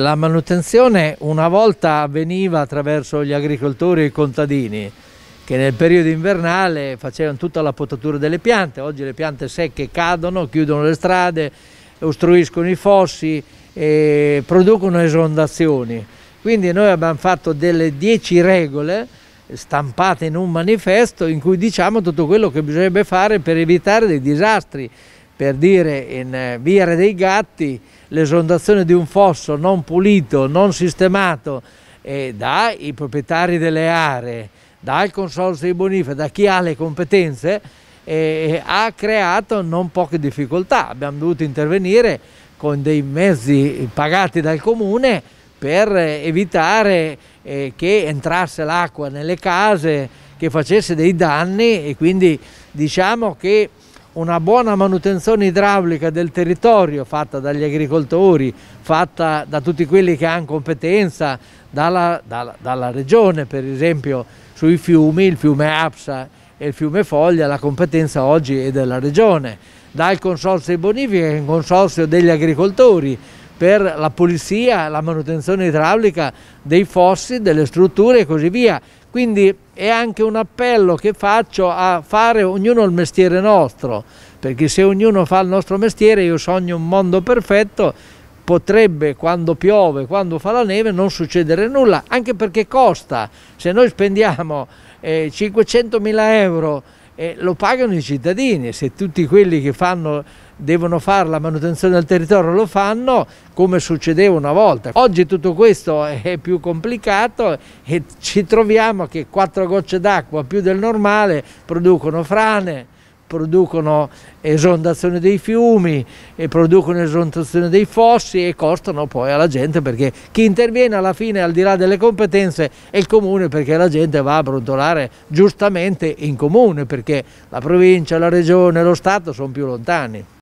La manutenzione una volta avveniva attraverso gli agricoltori e i contadini che nel periodo invernale facevano tutta la potatura delle piante, oggi le piante secche cadono, chiudono le strade, ostruiscono i fossi e producono esondazioni. Quindi noi abbiamo fatto delle 10 regole stampate in un manifesto in cui diciamo tutto quello che bisognerebbe fare per evitare dei disastri, per dire in eh, Viare dei Gatti l'esondazione di un fosso non pulito, non sistemato eh, dai proprietari delle aree, dal consorzio di bonifica, da chi ha le competenze, eh, ha creato non poche difficoltà. Abbiamo dovuto intervenire con dei mezzi pagati dal comune per evitare eh, che entrasse l'acqua nelle case, che facesse dei danni e quindi diciamo che una buona manutenzione idraulica del territorio fatta dagli agricoltori, fatta da tutti quelli che hanno competenza, dalla, dalla, dalla regione per esempio sui fiumi, il fiume Apsa e il fiume Foglia, la competenza oggi è della regione, dal consorzio di bonifica che è un consorzio degli agricoltori, per la pulizia, la manutenzione idraulica dei fossi, delle strutture e così via. Quindi è anche un appello che faccio a fare ognuno il mestiere nostro, perché se ognuno fa il nostro mestiere, io sogno un mondo perfetto, potrebbe quando piove, quando fa la neve non succedere nulla, anche perché costa. Se noi spendiamo eh, 500 mila euro eh, lo pagano i cittadini, se tutti quelli che fanno, devono fare la manutenzione del territorio lo fanno come succedeva una volta. Oggi tutto questo è più complicato e ci troviamo che quattro gocce d'acqua più del normale producono frane, producono esondazione dei fiumi, producono esondazione dei fossi e costano poi alla gente perché chi interviene alla fine al di là delle competenze è il comune perché la gente va a brontolare giustamente in comune perché la provincia, la regione, lo Stato sono più lontani.